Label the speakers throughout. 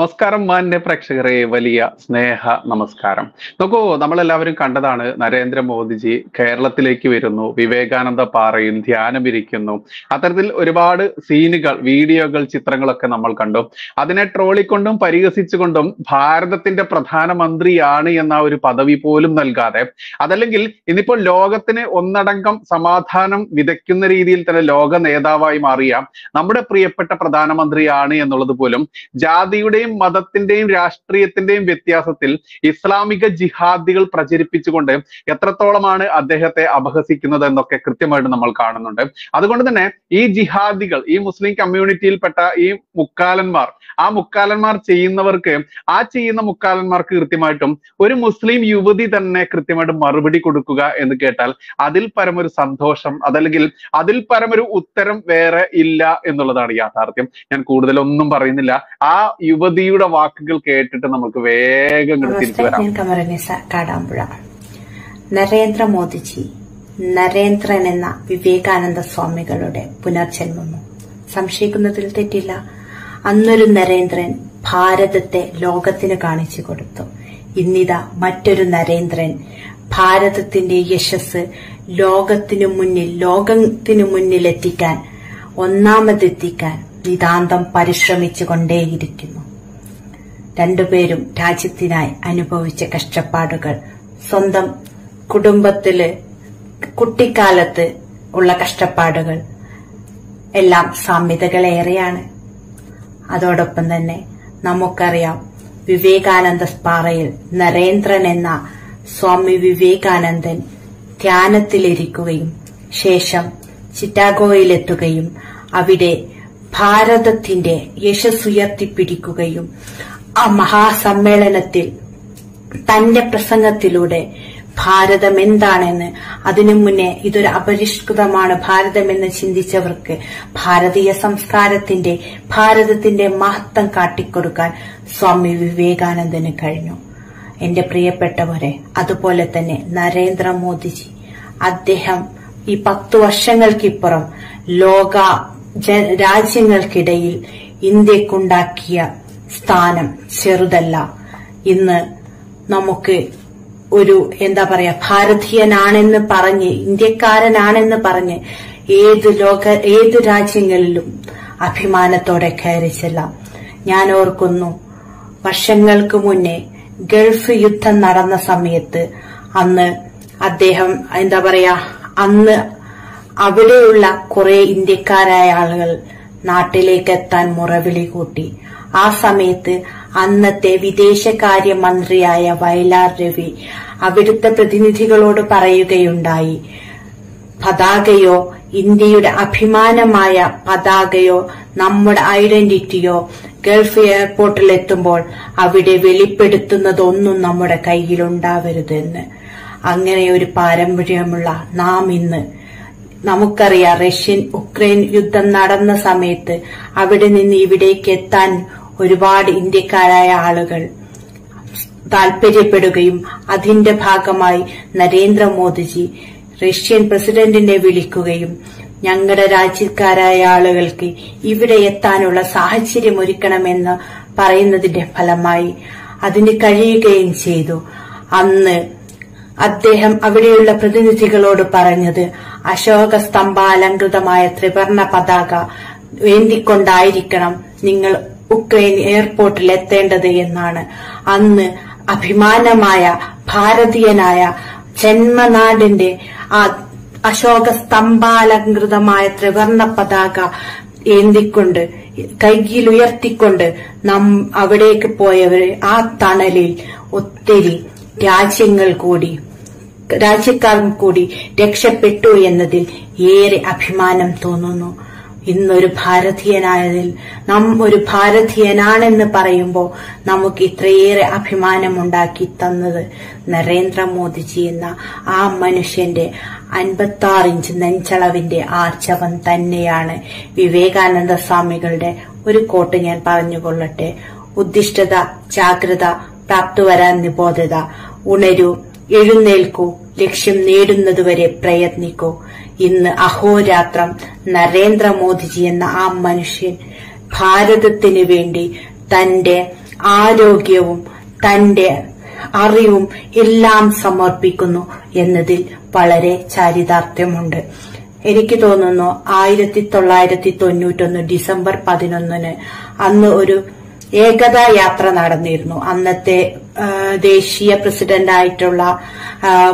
Speaker 1: നമസ്കാരം മാന്യ പ്രേക്ഷകരെ. വലിയ സ്നേഹ നമസ്കാരം. നോക്കൂ നമ്മളെല്ലാവരും കണ്ടതാണ് നരേന്ദ്രമോദിജി കേരളത്തിലേക്ക് വരുന്നു. വിവേകാനന്ദ പാറയിൽ ധ്യാനമിരിക്കുന്നു. അത്തരത്തിൽ ഒരുപാട് സീനുകൾ വീഡിയോകൾ ചിത്രങ്ങളൊക്കെ നമ്മൾ കണ്ടു. അതിനെ ട്രോളിക്കൊണ്ടും പരിഹസിച്ചുകൊണ്ടും ഭാരതത്തിന്റെ പ്രധാനമന്ത്രിയാണ് എന്ന ഒരു പദവി പോലും നൽകാതെ അതല്ലെങ്കിൽ ഇന്നിപ്പോൾ ലോകത്തിന് ഒന്നടങ്കം സമാധാനം വിതയ്ക്കുന്ന രീതിയിൽ തന്നെ ലോക നേതാവായി മാറിയ നമ്മുടെ പ്രിയപ്പെട്ട പ്രധാനമന്ത്രിയാണ് എന്നുള്ളത് പോലും ജാതിയുടെയും മതത്തിന്റെയും രാഷ്ട്രീയത്തിന്റെയും വ്യത്യാസത്തിൽ ഇസ്ലാമിക ജിഹാദികൾ പ്രചരിപ്പിച്ചുകൊണ്ട് എത്രത്തോളമാണ് അദ്ദേഹത്തെ അപഹസിക്കുന്നത് എന്നൊക്കെ കൃത്യമായിട്ട് നമ്മൾ കാണുന്നുണ്ട്. അതുകൊണ്ട് തന്നെ ഈ ജിഹാദികൾ ഈ മുസ്ലിം കമ്മ്യൂണിറ്റിയിൽപ്പെട്ട ഈ മുക്കാലന്മാർ ആ മുക്കാലന്മാർ ചെയ്യുന്നവർക്ക് ആ ചെയ്യുന്ന മുക്കാലന്മാർക്ക് കൃത്യമായിട്ടും ഒരു മുസ്ലിം യുവതി തന്നെ കൃത്യമായിട്ട് മറുപടി കൊടുക്കുക എന്ന് കേട്ടാൽ അതിൽ പരമൊരു സന്തോഷം അതല്ലെങ്കിൽ അതിൽ പരമൊരു ഉത്തരം വേറെ ഇല്ല എന്നുള്ളതാണ് യാഥാർത്ഥ്യം. ഞാൻ കൂടുതലൊന്നും പറയുന്നില്ല. ആ യുവതിയുടെ വാക്കുകൾ കേട്ടിട്ട് നമുക്ക് വേഗം
Speaker 2: ഞാൻ കമറനിസ കാടാമ്പുഴ. നരേന്ദ്രമോദിജി നരേന്ദ്രൻ എന്ന വിവേകാനന്ദ സ്വാമികളുടെ പുനർജന്മമോ? സംശയിക്കുന്നതിൽ തെറ്റില്ല. അന്നൊരു നരേന്ദ്രൻ ഭാരതത്തെ ലോകത്തിന് കാണിച്ചു കൊടുത്തു. ഇന്നിതാ മറ്റൊരു നരേന്ദ്രൻ ഭാരതത്തിന്റെ യശസ് ലോകത്തിനു മുന്നിൽ ലോകത്തിനു മുന്നിലെത്തിക്കാൻ ഒന്നാമതെത്തിക്കാൻ നിതാന്തം പരിശ്രമിച്ചു കൊണ്ടേയിരിക്കുന്നു. രണ്ടുപേരും രാജ്യത്തിനായി അനുഭവിച്ച കഷ്ടപ്പാടുകൾ. സ്വന്തം കുടുംബത്തിൽ കുട്ടിക്കാലത്ത് ഉള്ള കഷ്ടപ്പാടുകൾ. എല്ലാം സാമ്യതകളേറെയാണ്. അതോടൊപ്പം തന്നെ നമുക്കറിയാം വിവേകാനന്ദ സ്പാറയിൽ നരേന്ദ്രൻ എന്ന സ്വാമി വിവേകാനന്ദൻ ധ്യാനത്തിലിരിക്കുകയും ശേഷം ചിറ്റാഗോയിലെത്തുകയും അവിടെ ഭാരതത്തിന്റെ യശസ്സുയർത്തിപ്പിടിക്കുകയും ആ മഹാസമ്മേളനത്തിൽ തന്റെ പ്രസംഗത്തിലൂടെ ഭാരതം എന്താണെന്ന് അതിനു മുന്നേ ഇതൊരു അപരിഷ്കൃതമാണ് ഭാരതമെന്ന് ചിന്തിച്ചവർക്ക് ഭാരതീയ സംസ്കാരത്തിന്റെ ഭാരതത്തിന്റെ മഹത്വം കാട്ടിക്കൊടുക്കാൻ സ്വാമി വിവേകാനന്ദന് കഴിഞ്ഞു. എന്റെ പ്രിയപ്പെട്ടവരെ അതുപോലെ തന്നെ നരേന്ദ്രമോദിജി അദ്ദേഹം ഈ പത്തു വർഷങ്ങൾക്കിപ്പുറം ലോക രാജ്യങ്ങൾക്കിടയിൽ ഇന്ത്യക്കുണ്ടാക്കിയ സ്ഥാനം ചെറുതല്ല. ഇന്ന് നമുക്ക് ഒരു എന്താ പറയാ ഭാരതീയനാണെന്ന് പറഞ്ഞ് ഇന്ത്യക്കാരനാണെന്ന് പറഞ്ഞ് ഏത് ലോക ഏത് രാജ്യങ്ങളിലും അഭിമാനത്തോടെ കയറി ചെല്ലാം. ഞാൻ ഓർക്കുന്നു വർഷങ്ങൾക്ക് മുന്നേ ഗൾഫ് യുദ്ധം നടന്ന സമയത്ത് അന്ന് അദ്ദേഹം എന്താ പറയാ അന്ന് അവിടെയുള്ള കുറെ ഇന്ത്യക്കാരായ ആളുകൾ നാട്ടിലേക്ക് എത്താൻ മുറവിളി കൂട്ടി. ആ സമയത്ത് അന്നത്തെ വിദേശകാര്യ മന്ത്രിയായ വയലാർ രവി അവിടുത്തെ പ്രതിനിധികളോട് പറയുകയുണ്ടായി. പതാകയോ ഇന്ത്യയുടെ അഭിമാനമായ പതാകയോ നമ്മുടെ ഐഡന്റിറ്റിയോ ഗൾഫ് എയർപോർട്ടിൽ എത്തുമ്പോൾ അവിടെ വെളിപ്പെടുത്തുന്നതൊന്നും നമ്മുടെ കയ്യിലുണ്ടാവരുതെന്ന്. അങ്ങനെ ഒരു പാരമ്പര്യമുള്ള നാം ഇന്ന് നമുക്കറിയാം റഷ്യൻ ഉക്രൈൻ യുദ്ധം നടന്ന സമയത്ത് അവിടെ നിന്ന് ഇവിടേക്ക് എത്താൻ ഒരുപാട് ഇന്ത്യക്കാരായ ആളുകൾ താൽപര്യപ്പെടുകയും അതിന്റെ ഭാഗമായി നരേന്ദ്രമോദിജി റഷ്യൻ പ്രസിഡന്റിനെ വിളിക്കുകയും ഞങ്ങളുടെ രാജ്യക്കാരായ ആളുകൾക്ക് ഇവിടെ എത്താനുള്ള സാഹചര്യം ഒരുക്കണമെന്ന് പറയുന്നതിന്റെ ഫലമായി അതിന് കഴിയുകയും ചെയ്തു. അന്ന് അദ്ദേഹം അവിടെയുള്ള പ്രതിനിധികളോട് പറഞ്ഞത് അശോക സ്തംഭാലങ്കൃതമായ ത്രിവർണ പതാക വേണ്ടിക്കൊണ്ടായിരിക്കണം നിങ്ങൾ ഉക്രൈൻ എയർപോർട്ടിൽ എത്തേണ്ടത് എന്നാണ്. അന്ന് അഭിമാനമായ ഭാരതീയനായ ജന്മനാടിന്റെ ആ അശോക സ്തംഭാലങ്കൃതമായ ത്രിവർണ പതാക ഏന്തിക്കൊണ്ട് കൈകിലുയർത്തിക്കൊണ്ട് നാം അവിടേക്ക് പോയവര് ആ തണലിൽ ഒത്തിരി രാജ്യങ്ങൾ കൂടി രാജ്യക്കാർ കൂടി രക്ഷപ്പെട്ടു എന്നതിൽ ഏറെ അഭിമാനം തോന്നുന്നു. ഇന്നൊരു ഭാരതീയനായതിൽ നാം ഒരു ഭാരതീയനാണെന്ന് പറയുമ്പോൾ നമുക്ക് ഇത്രയേറെ അഭിമാനമുണ്ടാക്കി തന്നത് നരേന്ദ്രമോദിജി എന്ന ആ മനുഷ്യന്റെ അൻപത്തി ഇഞ്ച് നെഞ്ചളവിന്റെ ആർച്ചവൻ തന്നെയാണ് വിവേകാനന്ദ സ്വാമികളുടെ ഒരു കോട്ട് ഞാൻ പറഞ്ഞുകൊള്ളട്ടെ. ഉദ്ദിഷ്ടത ജാഗ്രത പ്രാപ്തുവരാൻ നിബോധത. ഉണരൂ എഴുന്നേൽക്കൂ ലക്ഷ്യം നേടുന്നതുവരെ പ്രയത്നിക്കൂ. ഇന്ന് അഹോരാത്രം നരേന്ദ്രമോദിജി എന്ന ആ മനുഷ്യൻ ഭാരതത്തിന് വേണ്ടി തന്റെ ആരോഗ്യവും തന്റെ അറിവും എല്ലാം സമർപ്പിക്കുന്നു എന്നതിൽ വളരെ ചാരിതാർത്ഥ്യമുണ്ട്. എനിക്ക് തോന്നുന്നു ആയിരത്തി തൊള്ളായിരത്തി തൊണ്ണൂറ്റൊന്ന് ഡിസംബർ പതിനൊന്നിന് അന്ന് ഒരു ഏകതാ യാത്ര നടന്നിരുന്നു. അന്നത്തെ ദേശീയ പ്രസിഡന്റായിട്ടുള്ള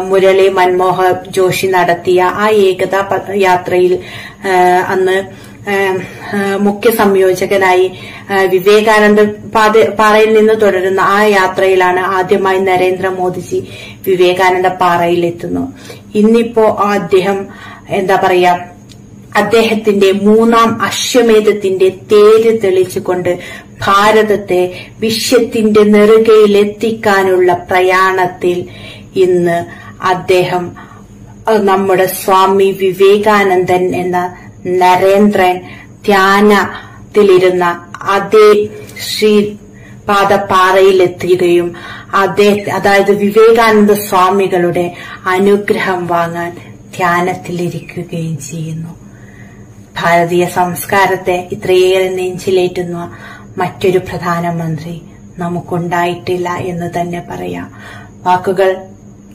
Speaker 2: മുരളി മൻമോഹൻ ജോഷി നടത്തിയ ആ ഏകതാ യാത്രയിൽ അന്ന് മുഖ്യ സംയോജകനായി വിവേകാനന്ദ പാറയിൽ നിന്ന് തുടരുന്ന ആ യാത്രയിലാണ് ആദ്യമായി നരേന്ദ്രമോദിജി വിവേകാനന്ദ പാറയിലെത്തുന്നു. ഇന്നിപ്പോ അദ്ദേഹം എന്താ പറയാ അദ്ദേഹത്തിന്റെ മൂന്നാം അശ്വമേധത്തിന്റെ തേര് തെളിച്ചുകൊണ്ട് ഭാരതത്തെ വിശ്വത്തിന്റെ നെറുകയിലെത്തിക്കാനുള്ള പ്രയാണത്തിൽ ഇന്ന് അദ്ദേഹം നമ്മുടെ സ്വാമി വിവേകാനന്ദൻ എന്ന നരേന്ദ്രൻ ധ്യാനത്തിലിരുന്ന അതേ ശ്രീ പാദപ്പാറയിലെത്തുകയും അതേ അതായത് വിവേകാനന്ദ സ്വാമികളുടെ അനുഗ്രഹം വാങ്ങാൻ ധ്യാനത്തിലിരിക്കുകയും ചെയ്യുന്നു. ഭാരതീയ സംസ്കാരത്തെ ഇത്രയേറെ നെഞ്ചിലേറ്റുന്ന മറ്റൊരു പ്രധാനമന്ത്രി നമുക്കുണ്ടായിട്ടില്ല എന്ന് തന്നെ പറയാം. വാക്കുകൾ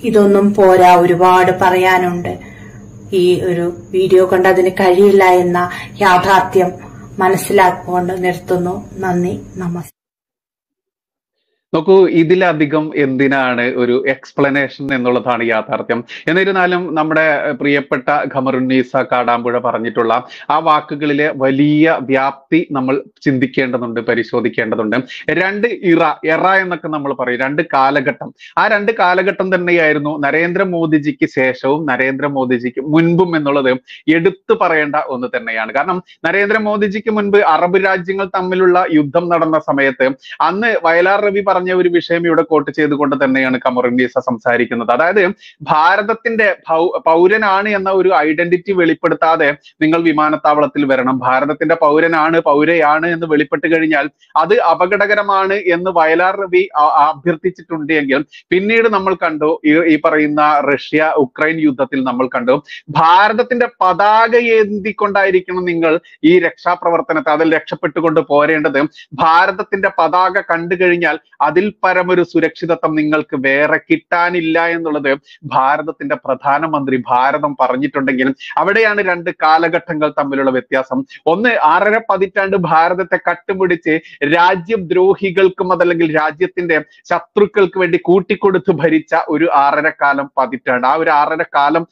Speaker 2: ഇതൊന്നും പോരാ ഒരുപാട് പറയാനുണ്ട്. ഈ ഒരു വീഡിയോ കൊണ്ട് അതിന് കഴിയില്ല എന്ന യാഥാർത്ഥ്യം മനസ്സിലാക്കിക്കൊണ്ട് നിർത്തുന്നു. നന്ദി നമസ്കാരം
Speaker 1: നോക്കൂ ഇതിലധികം എന്തിനാണ് ഒരു എക്സ്പ്ലനേഷൻ എന്നുള്ളതാണ് യാഥാർത്ഥ്യം. എന്നിരുന്നാലും നമ്മുടെ പ്രിയപ്പെട്ട ഖമറുന്നീസ കാടാമ്പുഴ പറഞ്ഞിട്ടുള്ള ആ വാക്കുകളിലെ വലിയ വ്യാപ്തി നമ്മൾ ചിന്തിക്കേണ്ടതുണ്ട് പരിശോധിക്കേണ്ടതുണ്ട്. രണ്ട് ഇറ എറ എന്നൊക്കെ നമ്മൾ പറയും രണ്ട് കാലഘട്ടം. ആ രണ്ട് കാലഘട്ടം തന്നെയായിരുന്നു നരേന്ദ്രമോദിജിക്ക് ശേഷവും നരേന്ദ്രമോദിജിക്ക് മുൻപും എന്നുള്ളത് എടുത്തു പറയേണ്ട ഒന്ന് തന്നെയാണ്. കാരണം നരേന്ദ്രമോദിജിക്ക് മുൻപ് അറബ് രാജ്യങ്ങൾ തമ്മിലുള്ള യുദ്ധം നടന്ന സമയത്ത് അന്ന് വയലാർ രവി പറഞ്ഞ ഒരു വിഷയം ഇവിടെ കോട്ട് ചെയ്തുകൊണ്ട് തന്നെയാണ് കമറുന്നീസ സംസാരിക്കുന്നത്. അതായത് ഭാരതത്തിന്റെ പൗരനാണ് എന്ന ഒരു ഐഡന്റിറ്റി വെളിപ്പെടുത്താതെ നിങ്ങൾ വിമാനത്താവളത്തിൽ വരണം. ഭാരതത്തിന്റെ പൗരനാണ് പൗരയാണ് എന്ന് വെളിപ്പെട്ട് കഴിഞ്ഞാൽ അത് അപകടകരമാണ് എന്ന് വയലാർ രവി അഭ്യർത്ഥിച്ചിട്ടുണ്ടെങ്കിൽ പിന്നീട് നമ്മൾ കണ്ടു ഈ പറയുന്ന റഷ്യ ഉക്രൈൻ യുദ്ധത്തിൽ നമ്മൾ കണ്ടു. ഭാരതത്തിന്റെ പതാക ഏന്തിക്കൊണ്ടായിരിക്കണം നിങ്ങൾ ഈ രക്ഷാപ്രവർത്തനത്തെ അതിൽ രക്ഷപ്പെട്ടുകൊണ്ട് പോരേണ്ടത്. ഭാരതത്തിന്റെ പതാക കണ്ടു കഴിഞ്ഞാൽ അതിൽ പരമൊരു സുരക്ഷിതത്വം നിങ്ങൾക്ക് വേറെ കിട്ടാനില്ല എന്നുള്ളത് ഭാരതത്തിന്റെ പ്രധാനമന്ത്രി ഭാരതം പറഞ്ഞിട്ടുണ്ടെങ്കിലും അവിടെയാണ് രണ്ട് കാലഘട്ടങ്ങൾ തമ്മിലുള്ള വ്യത്യാസം. ഒന്ന് ആറര പതിറ്റാണ്ട് ഭാരതത്തെ കട്ടുപിടിച്ച് രാജ്യം ദ്രോഹികൾക്കും അതല്ലെങ്കിൽ രാജ്യത്തിന്റെ ശത്രുക്കൾക്ക് വേണ്ടി കൂട്ടിക്കൊടുത്ത് ഭരിച്ച ഒരു ആറര കാലം പതിറ്റാണ്ട്. ആ ഒരു ആറര കാലം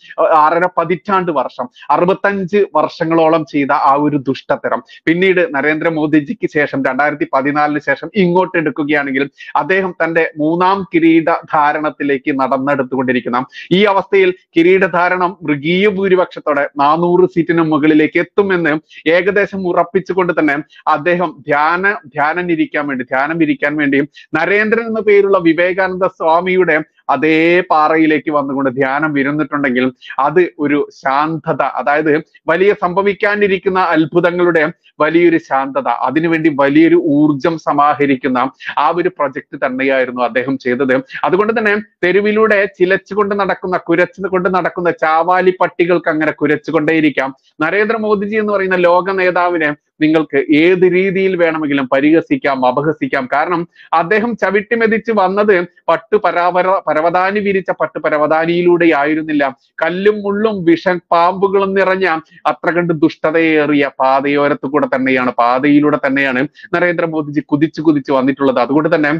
Speaker 1: ആറര പതിറ്റാണ്ട് വർഷം അറുപത്തഞ്ച് വർഷങ്ങളോളം ചെയ്ത ആ ഒരു ദുഷ്ടത്തരം. പിന്നീട് നരേന്ദ്രമോദിജിക്ക് ശേഷം രണ്ടായിരത്തി പതിനാലിന് ശേഷം ഇങ്ങോട്ട് എടുക്കുകയാണെങ്കിൽ അദ്ദേഹം തന്റെ മൂന്നാം കിരീട ധാരണത്തിലേക്ക് നടന്നെടുത്തുകൊണ്ടിരിക്കുന്ന ഈ അവസ്ഥയിൽ കിരീടധാരണം മൃഗീയ ഭൂരിപക്ഷത്തോടെ നാനൂറ് സീറ്റിന് മുകളിലേക്ക് എത്തുമെന്ന് ഏകദേശം ഉറപ്പിച്ചുകൊണ്ട് തന്നെ അദ്ദേഹം ധ്യാന ധ്യാനം ഇരിക്കാൻ വേണ്ടി ധ്യാനം ഇരിക്കാൻ വേണ്ടിയും നരേന്ദ്രൻ എന്ന പേരുള്ള വിവേകാനന്ദ സ്വാമിയുടെ അതേ പാറയിലേക്ക് വന്നുകൊണ്ട് ധ്യാനം വിരുന്നിട്ടുണ്ടെങ്കിൽ അത് ഒരു ശാന്തത അതായത് വലിയ സംഭവിക്കാനിരിക്കുന്ന അത്ഭുതങ്ങളുടെ വലിയൊരു ശാന്തത അതിനുവേണ്ടി വലിയൊരു ഊർജം സമാഹരിക്കുന്ന ആ ഒരു പ്രൊജക്ട് തന്നെയായിരുന്നു അദ്ദേഹം ചെയ്തത്. അതുകൊണ്ട് തന്നെ തെരുവിലൂടെ ചിലച്ചുകൊണ്ട് നടക്കുന്ന കുരച്ചുകൊണ്ട് നടക്കുന്ന ചാവാലി പട്ടികൾക്ക് അങ്ങനെ കുരച്ചുകൊണ്ടേയിരിക്കാം. നരേന്ദ്രമോദിജി എന്ന് പറയുന്ന ലോക നേതാവിനെ നിങ്ങൾക്ക് ഏത് രീതിയിൽ വേണമെങ്കിലും പരിഹസിക്കാം അപഹസിക്കാം. കാരണം അദ്ദേഹം ചവിട്ടിമെതിച്ച് വന്നത് പട്ടു പരാപര പരവതാനി വിരിച്ച പട്ടു പരവതാനിയിലൂടെ ആയിരുന്നില്ല. കല്ലും മുള്ളും വിഷ പാമ്പുകളും നിറഞ്ഞ അത്ര കണ്ട് ദുഷ്ടതയേറിയ പാതയോരത്തു കൂടെ തന്നെയാണ് പാതയിലൂടെ തന്നെയാണ് നരേന്ദ്രമോദിജി കുതിച്ചു കുതിച്ചു വന്നിട്ടുള്ളത്. അതുകൊണ്ട് തന്നെ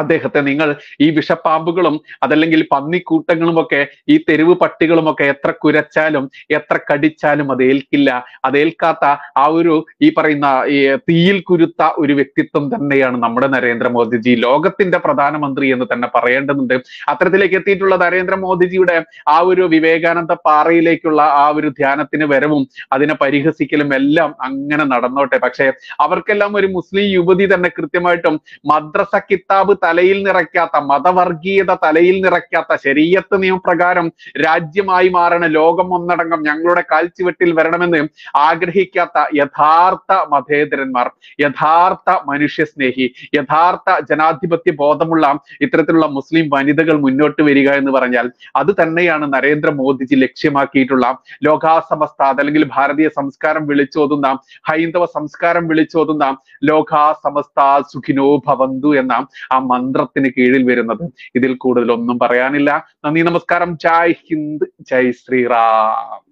Speaker 1: അദ്ദേഹത്തെ നിങ്ങൾ ഈ വിഷപ്പാമ്പുകളും അതല്ലെങ്കിൽ പന്നിക്കൂട്ടങ്ങളും ഒക്കെ ഈ തെരുവ് പട്ടികളും ഒക്കെ എത്ര കുരച്ചാലും എത്ര കടിച്ചാലും അത് ഏൽക്കില്ല. അത് ഏൽക്കാത്ത ആ ഒരു ഈ പറയുന്ന ഈ തീയിൽ കുരുത്ത ഒരു വ്യക്തിത്വം തന്നെയാണ് നമ്മുടെ നരേന്ദ്രമോദിജി. ലോകത്തിന്റെ പ്രധാനമന്ത്രി എന്ന് തന്നെ പറയേണ്ടതുണ്ട്. അത്തരത്തിലേക്ക് എത്തിയിട്ടുള്ള നരേന്ദ്രമോദിജിയുടെ ആ ഒരു വിവേകാനന്ദ പാറയിലേക്കുള്ള ആ ഒരു ധ്യാനത്തിന് വരവും അതിനെ പരിഹസിക്കലും എല്ലാം അങ്ങനെ നടന്നോട്ടെ. പക്ഷേ അവർക്കെല്ലാം ഒരു മുസ്ലിം യുവതി തന്നെ കൃത്യമായിട്ടും മദ്രസ കിതാബ് തലയിൽ നിറയ്ക്കാത്ത മതവർഗീയത തലയിൽ നിറയ്ക്കാത്ത ശരീരത്ത് നിയമപ്രകാരം രാജ്യമായി മാറണ ലോകം ഒന്നടങ്കം ഞങ്ങളുടെ കാൽച്ചുവെട്ടിൽ വരണമെന്ന് ആഗ്രഹിക്കാത്ത യഥാർത്ഥ മതേതരന്മാർ യഥാർത്ഥ മനുഷ്യസ്നേഹി യഥാർത്ഥ ജനാധിപത്യ ബോധമുള്ള ഇത്തരത്തിലുള്ള മുസ്ലിം വനിതകൾ മുന്നോട്ട് വരിക എന്ന് പറഞ്ഞാൽ അത് തന്നെയാണ് നരേന്ദ്രമോദിജി ലക്ഷ്യമാക്കിയിട്ടുള്ള ലോകാസമസ്ത അല്ലെങ്കിൽ ഭാരതീയ സംസ്കാരം വിളിച്ചോതുന്ന ഹൈന്ദവ സംസ്കാരം വിളിച്ചോതുന്ന ലോകാസമസ്ത സുഖിനോ ഭവന്തു എന്ന ആ മന്ത്രത്തിന് കീഴിൽ വരുന്നത്. ഇതിൽ കൂടുതൽ ഒന്നും പറയാനില്ല. നന്ദി നമസ്കാരം. ജയ് ഹിന്ദ് ജയ് ശ്രീറാം.